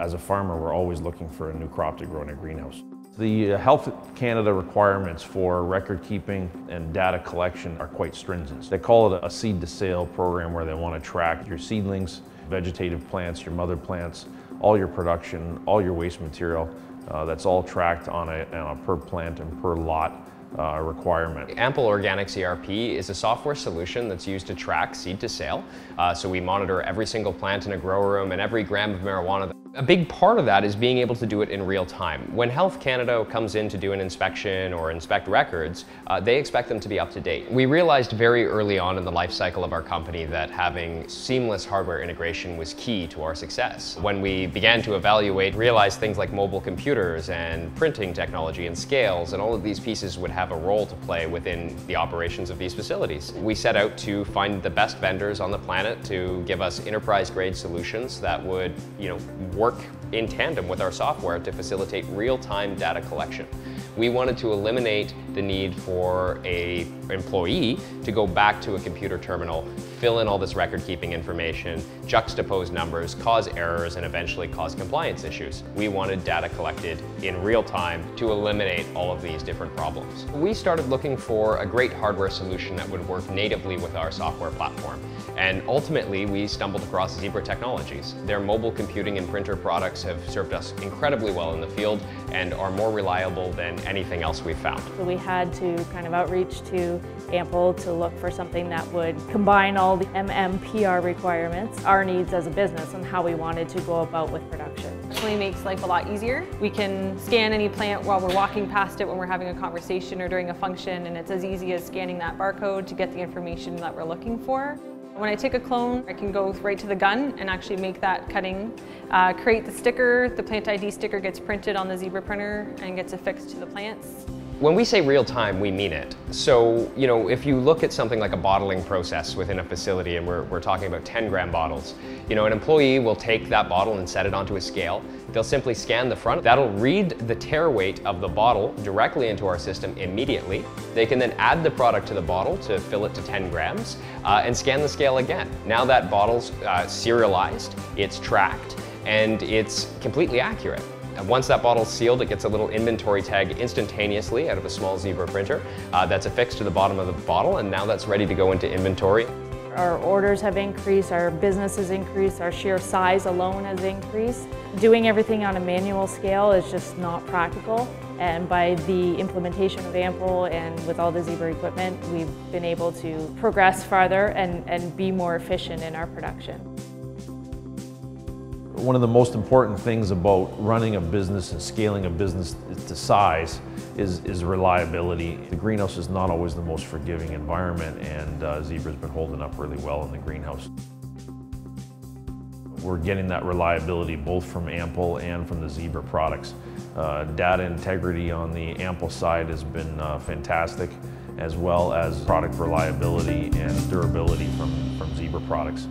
As a farmer, we're always looking for a new crop to grow in a greenhouse. The uh, Health Canada requirements for record keeping and data collection are quite stringent. They call it a seed to sale program where they want to track your seedlings, vegetative plants, your mother plants, all your production, all your waste material. Uh, that's all tracked on a, on a per plant and per lot uh, requirement. Ample Organics ERP is a software solution that's used to track seed to sale. Uh, so we monitor every single plant in a grow room and every gram of marijuana a big part of that is being able to do it in real time. When Health Canada comes in to do an inspection or inspect records, uh, they expect them to be up to date. We realized very early on in the life cycle of our company that having seamless hardware integration was key to our success. When we began to evaluate, realized things like mobile computers and printing technology and scales and all of these pieces would have a role to play within the operations of these facilities. We set out to find the best vendors on the planet to give us enterprise grade solutions that would, you know, work in tandem with our software to facilitate real-time data collection. We wanted to eliminate the need for a employee to go back to a computer terminal, fill in all this record-keeping information, juxtapose numbers, cause errors, and eventually cause compliance issues. We wanted data collected in real time to eliminate all of these different problems. We started looking for a great hardware solution that would work natively with our software platform. And ultimately, we stumbled across Zebra Technologies. Their mobile computing and printer products have served us incredibly well in the field and are more reliable than anything else we've found. So we had to kind of outreach to Ample to look for something that would combine all the MMPR requirements, our needs as a business, and how we wanted to go about with production. It definitely makes life a lot easier. We can scan any plant while we're walking past it when we're having a conversation or during a function, and it's as easy as scanning that barcode to get the information that we're looking for. When I take a clone, I can go right to the gun and actually make that cutting, uh, create the sticker, the plant ID sticker gets printed on the Zebra printer and gets affixed to the plants. When we say real time, we mean it. So, you know, if you look at something like a bottling process within a facility, and we're, we're talking about 10 gram bottles, you know, an employee will take that bottle and set it onto a scale. They'll simply scan the front. That'll read the tare weight of the bottle directly into our system immediately. They can then add the product to the bottle to fill it to 10 grams uh, and scan the scale again. Now that bottle's uh, serialized, it's tracked, and it's completely accurate. And once that bottle's sealed, it gets a little inventory tag instantaneously out of a small Zebra printer uh, that's affixed to the bottom of the bottle, and now that's ready to go into inventory. Our orders have increased, our business has increased, our sheer size alone has increased. Doing everything on a manual scale is just not practical. And by the implementation of Ample and with all the Zebra equipment, we've been able to progress farther and, and be more efficient in our production. One of the most important things about running a business and scaling a business to size is, is reliability. The greenhouse is not always the most forgiving environment and uh, Zebra's been holding up really well in the greenhouse. We're getting that reliability both from Ample and from the Zebra products. Uh, data integrity on the Ample side has been uh, fantastic as well as product reliability and durability from, from Zebra products.